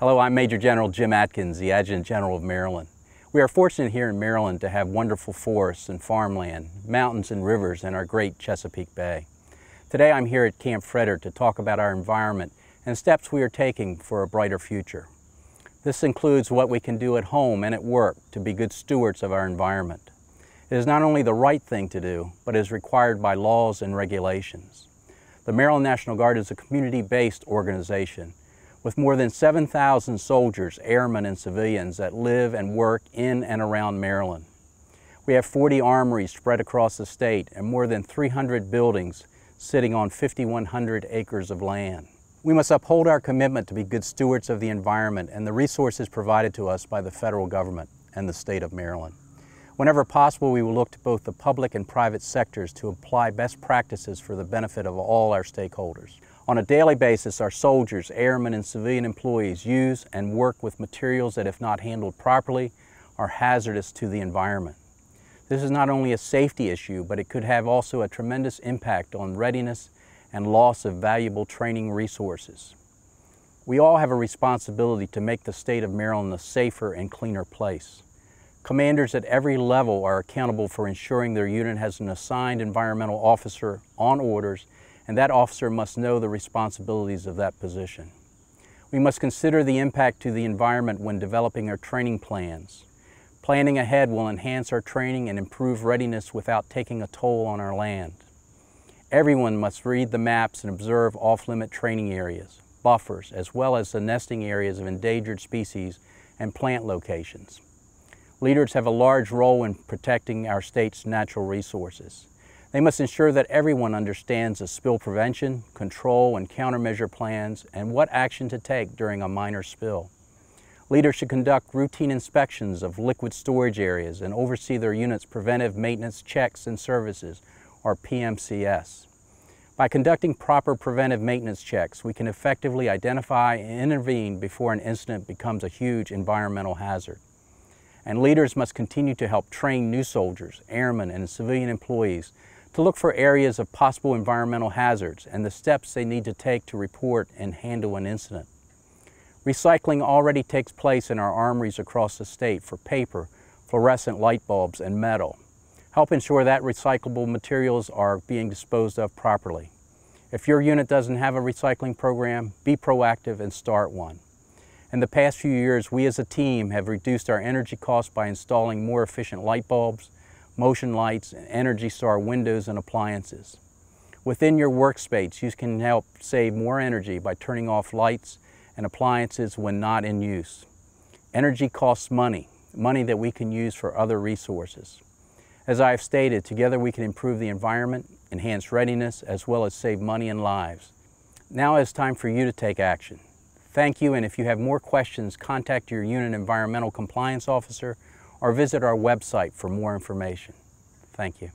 Hello, I'm Major General Jim Adkins, the Adjutant General of Maryland. We are fortunate here in Maryland to have wonderful forests and farmland, mountains and rivers, and our great Chesapeake Bay. Today I'm here at Camp Frederick to talk about our environment and steps we are taking for a brighter future. This includes what we can do at home and at work to be good stewards of our environment. It is not only the right thing to do, but is required by laws and regulations. The Maryland National Guard is a community-based organization with more than 7,000 soldiers, airmen, and civilians that live and work in and around Maryland. We have 40 armories spread across the state and more than 300 buildings sitting on 5,100 acres of land. We must uphold our commitment to be good stewards of the environment and the resources provided to us by the federal government and the state of Maryland. Whenever possible, we will look to both the public and private sectors to apply best practices for the benefit of all our stakeholders. On a daily basis, our soldiers, airmen, and civilian employees use and work with materials that, if not handled properly, are hazardous to the environment. This is not only a safety issue, but it could have also a tremendous impact on readiness and loss of valuable training resources. We all have a responsibility to make the state of Maryland a safer and cleaner place. Commanders at every level are accountable for ensuring their unit has an assigned environmental officer on orders and that officer must know the responsibilities of that position. We must consider the impact to the environment when developing our training plans. Planning ahead will enhance our training and improve readiness without taking a toll on our land. Everyone must read the maps and observe off-limit training areas, buffers, as well as the nesting areas of endangered species and plant locations. Leaders have a large role in protecting our state's natural resources. They must ensure that everyone understands the spill prevention, control, and countermeasure plans and what action to take during a minor spill. Leaders should conduct routine inspections of liquid storage areas and oversee their unit's preventive maintenance checks and services, or PMCS. By conducting proper preventive maintenance checks, we can effectively identify and intervene before an incident becomes a huge environmental hazard. And leaders must continue to help train new soldiers, airmen, and civilian employees to look for areas of possible environmental hazards and the steps they need to take to report and handle an incident. Recycling already takes place in our armories across the state for paper, fluorescent light bulbs, and metal. Help ensure that recyclable materials are being disposed of properly. If your unit doesn't have a recycling program, be proactive and start one. In the past few years, we as a team have reduced our energy costs by installing more efficient light bulbs, motion lights, Energy Star windows and appliances. Within your workspace, you can help save more energy by turning off lights and appliances when not in use. Energy costs money, money that we can use for other resources. As I have stated, together we can improve the environment, enhance readiness, as well as save money and lives. Now it's time for you to take action. Thank you, and if you have more questions, contact your unit environmental compliance officer or visit our website for more information. Thank you.